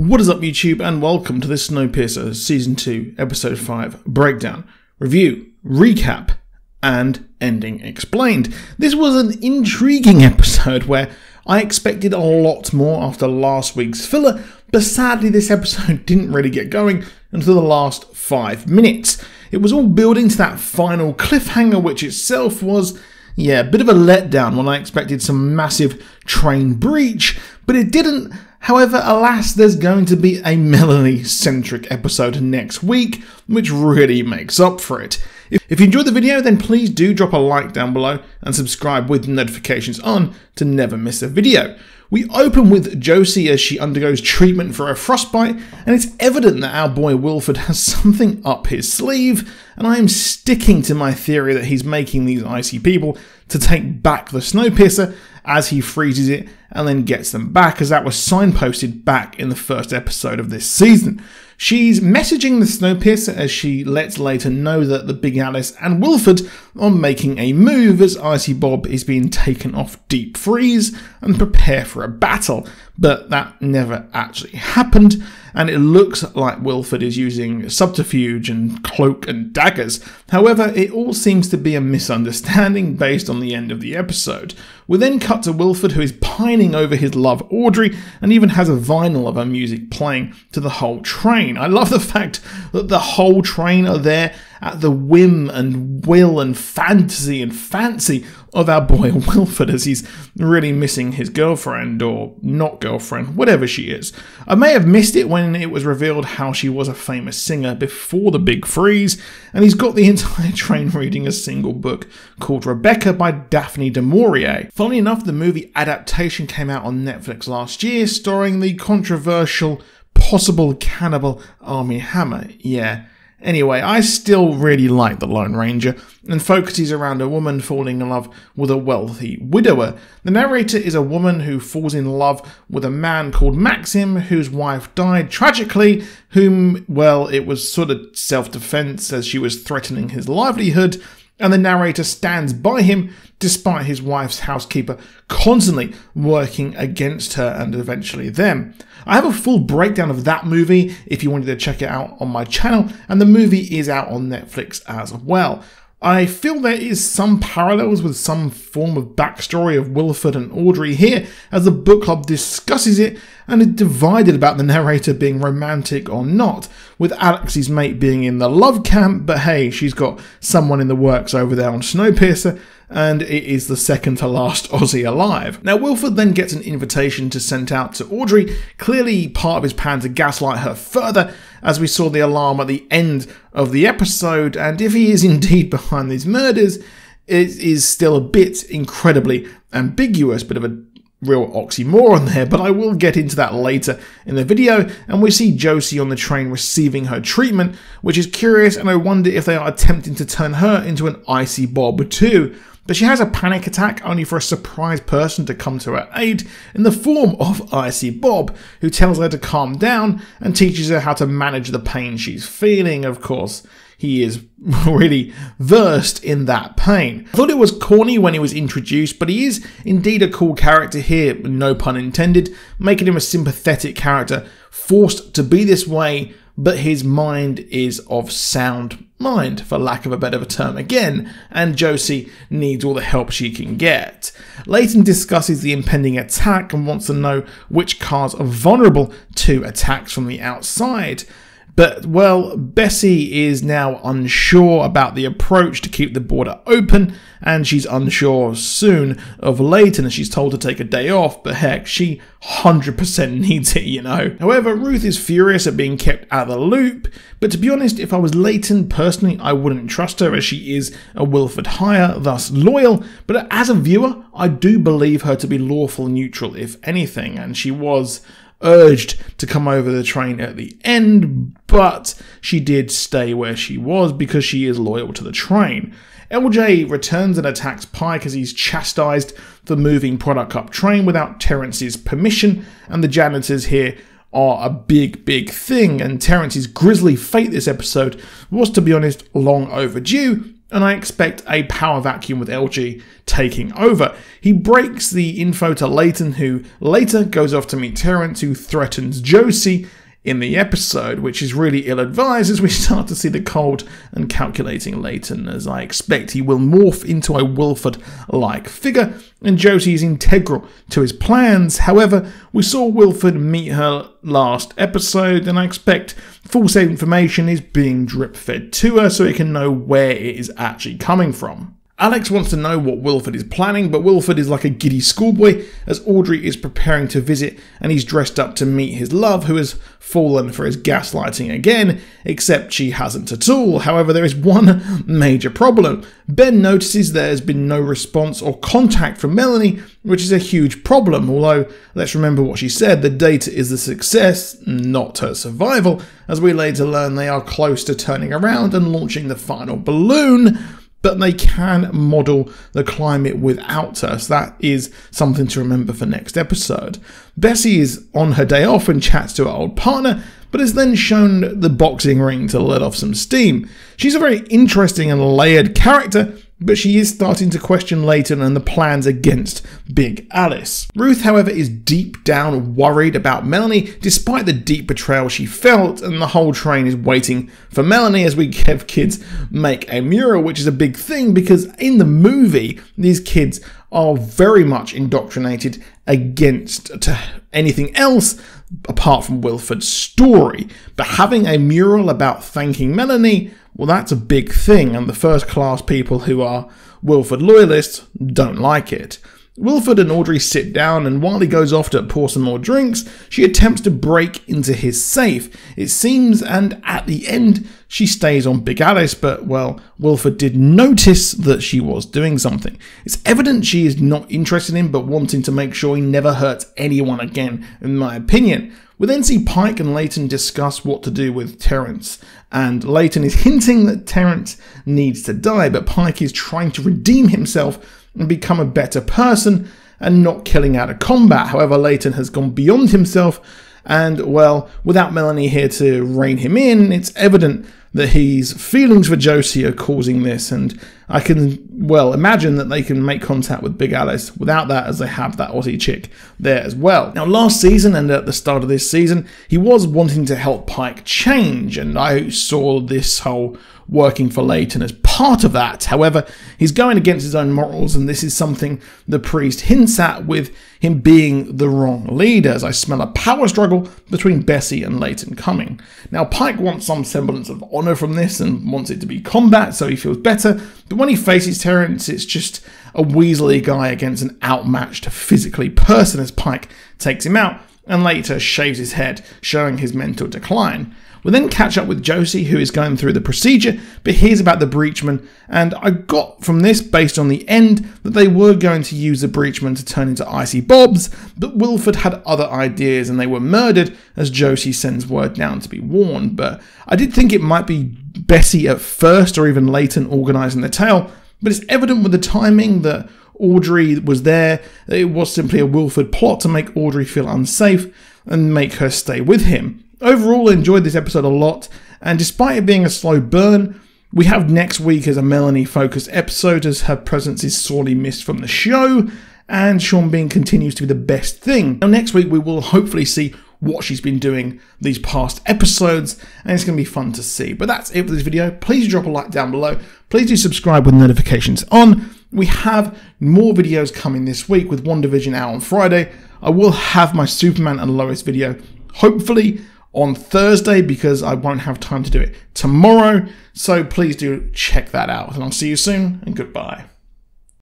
What is up, YouTube, and welcome to this Snowpiercer Season 2, Episode 5 breakdown, review, recap, and ending explained. This was an intriguing episode where I expected a lot more after last week's filler, but sadly, this episode didn't really get going until the last five minutes. It was all building to that final cliffhanger, which itself was yeah, a bit of a letdown when I expected some massive train breach, but it didn't. However, alas, there's going to be a Melanie centric episode next week, which really makes up for it. If you enjoyed the video, then please do drop a like down below and subscribe with notifications on to never miss a video. We open with Josie as she undergoes treatment for a frostbite, and it's evident that our boy Wilford has something up his sleeve, and I am sticking to my theory that he's making these icy people to take back the Snowpiercer as he freezes it and then gets them back, as that was signposted back in the first episode of this season. She's messaging the Snowpiercer as she lets Layton know that the Big Alice and Wilford are making a move as Icy Bob is being taken off deep freeze and prepare for a battle, but that never actually happened, and it looks like Wilford is using subterfuge and cloak and daggers. However, it all seems to be a misunderstanding based on the end of the episode. We then cut to Wilford, who is pining over his love Audrey and even has a vinyl of her music playing to the whole train. I love the fact that the whole train are there at the whim and will and fantasy and fancy Oh, of our boy Wilford as he's really missing his girlfriend or not girlfriend, whatever she is. I may have missed it when it was revealed how she was a famous singer before the big freeze, and he's got the entire train reading a single book called Rebecca by Daphne du Maurier. Funnily enough, the movie adaptation came out on Netflix last year, starring the controversial possible cannibal Armie Hammer. Yeah. Anyway, I still really like The Lone Ranger and focuses around a woman falling in love with a wealthy widower. The narrator is a woman who falls in love with a man called Maxim whose wife died tragically, whom, well, it was sort of self defense as she was threatening his livelihood and the narrator stands by him despite his wife's housekeeper constantly working against her and eventually them. I have a full breakdown of that movie if you wanted to check it out on my channel, and the movie is out on Netflix as well. I feel there is some parallels with some form of backstory of Wilford and Audrey here, as the book club discusses it and is divided about the narrator being romantic or not, with Alex's mate being in the love camp, but hey, she's got someone in the works over there on Snowpiercer, and it is the second to last Aussie alive. Now, Wilford then gets an invitation to send out to Audrey, clearly part of his plan to gaslight her further, as we saw the alarm at the end of the episode, and if he is indeed behind these murders, it is still a bit incredibly ambiguous, bit of a real oxymoron there, but I will get into that later in the video. And we see Josie on the train receiving her treatment, which is curious, and I wonder if they are attempting to turn her into an icy bob too. But she has a panic attack only for a surprise person to come to her aid in the form of Icy Bob, who tells her to calm down and teaches her how to manage the pain she's feeling. Of course, he is really versed in that pain. I thought it was corny when he was introduced, but he is indeed a cool character here, no pun intended, making him a sympathetic character, forced to be this way but his mind is of sound mind, for lack of a better term again, and Josie needs all the help she can get. Layton discusses the impending attack and wants to know which cars are vulnerable to attacks from the outside. But, well, Bessie is now unsure about the approach to keep the border open, and she's unsure soon of Layton and she's told to take a day off, but heck, she 100% needs it, you know. However, Ruth is furious at being kept out of the loop, but to be honest, if I was Layton personally, I wouldn't trust her as she is a Wilford hire, thus loyal, but as a viewer, I do believe her to be lawful neutral, if anything, and she was urged to come over the train at the end, but she did stay where she was because she is loyal to the train. LJ returns and attacks Pike as he's chastised for moving product up train without Terrence's permission, and the janitors here are a big, big thing. And Terrence's grisly fate this episode was, to be honest, long overdue, and I expect a power vacuum with LJ taking over. He breaks the info to Layton, who later goes off to meet Terrence, who threatens Josie, in the episode, which is really ill advised as we start to see the cold and calculating Layton, as I expect he will morph into a Wilford like figure, and Josie is integral to his plans. However, we saw Wilford meet her last episode, and I expect false information is being drip fed to her so he can know where it is actually coming from. Alex wants to know what Wilford is planning, but Wilford is like a giddy schoolboy as Audrey is preparing to visit and he's dressed up to meet his love who has fallen for his gaslighting again, except she hasn't at all. However, there is one major problem. Ben notices there has been no response or contact from Melanie, which is a huge problem, although let's remember what she said the data is the success, not her survival, as we later learn they are close to turning around and launching the final balloon but they can model the climate without us. That is something to remember for next episode. Bessie is on her day off and chats to her old partner, but is then shown the boxing ring to let off some steam. She's a very interesting and layered character, but she is starting to question Layton and the plans against Big Alice. Ruth, however, is deep down worried about Melanie, despite the deep betrayal she felt, and the whole train is waiting for Melanie as we have kids make a mural, which is a big thing because in the movie, these kids are very much indoctrinated against anything else apart from Wilford's story. But having a mural about thanking Melanie well, that's a big thing, and the first class people who are Wilford loyalists don't like it. Wilford and Audrey sit down, and while he goes off to pour some more drinks, she attempts to break into his safe. It seems, and at the end, she stays on Big Alice, but well, Wilford did notice that she was doing something. It's evident she is not interested in him, but wanting to make sure he never hurts anyone again, in my opinion. We then see Pike and Layton discuss what to do with Terrence, and Layton is hinting that Terrence needs to die, but Pike is trying to redeem himself and become a better person and not killing out of combat. However, Layton has gone beyond himself, and well, without Melanie here to rein him in, it's evident that his feelings for Josie are causing this, and I can, well, imagine that they can make contact with Big Alice without that, as they have that Aussie chick there as well. Now, last season and at the start of this season, he was wanting to help Pike change, and I saw this whole working for Layton as part of that. However, he's going against his own morals, and this is something the priest hints at with him being the wrong leader, as I smell a power struggle between Bessie and Layton coming. Now, Pike wants some semblance of honour from this and wants it to be combat, so he feels better, but when he faces Terrence, it's just a weaselly guy against an outmatched physically person as Pike takes him out and later shaves his head, showing his mental decline. We then catch up with Josie, who is going through the procedure, but hears about the breachman, and I got from this, based on the end, that they were going to use the breachman to turn into Icy Bobs, but Wilford had other ideas and they were murdered as Josie sends word down to be warned. But I did think it might be Bessie at first or even Layton organising the tale, but it's evident with the timing that Audrey was there. It was simply a Wilford plot to make Audrey feel unsafe and make her stay with him. Overall, I enjoyed this episode a lot, and despite it being a slow burn, we have next week as a Melanie focused episode as her presence is sorely missed from the show, and Sean Bean continues to be the best thing. Now, next week we will hopefully see what she's been doing these past episodes, and it's going to be fun to see. But that's it for this video. Please drop a like down below. Please do subscribe with notifications on. We have more videos coming this week with WandaVision out on Friday. I will have my Superman and Lois video, hopefully on Thursday because I won't have time to do it tomorrow. So please do check that out. And I'll see you soon and goodbye.